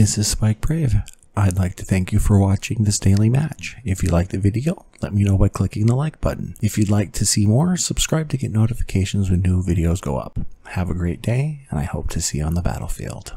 This is Spike Brave. I'd like to thank you for watching this daily match. If you liked the video, let me know by clicking the like button. If you'd like to see more, subscribe to get notifications when new videos go up. Have a great day, and I hope to see you on the battlefield.